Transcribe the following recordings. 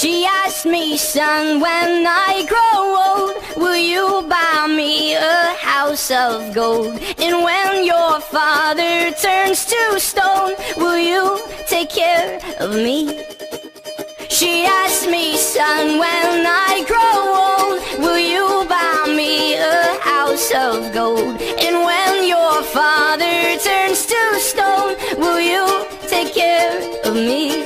She asked me, son, when I grow old, will you buy me a house of gold? And when your father turns to stone, will you take care of me? She asked me, son, when I grow old, will you buy me a house of gold? And when your father turns to stone, will you take care of me?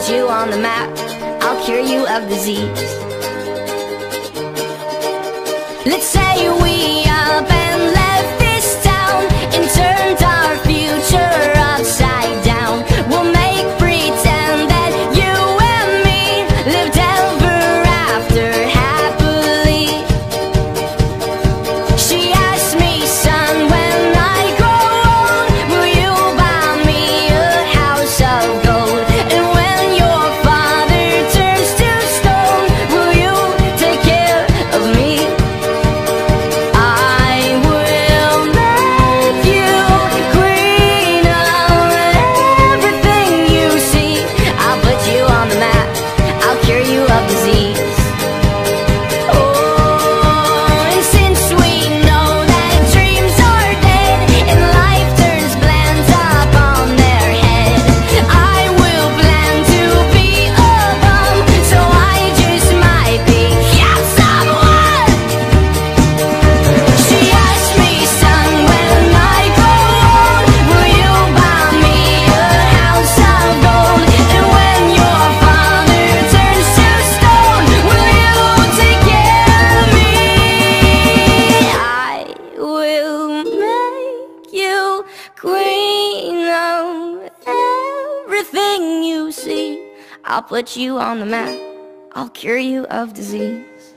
Put you on the map, I'll cure you of disease. Let's say we everything you see. I'll put you on the map. I'll cure you of disease.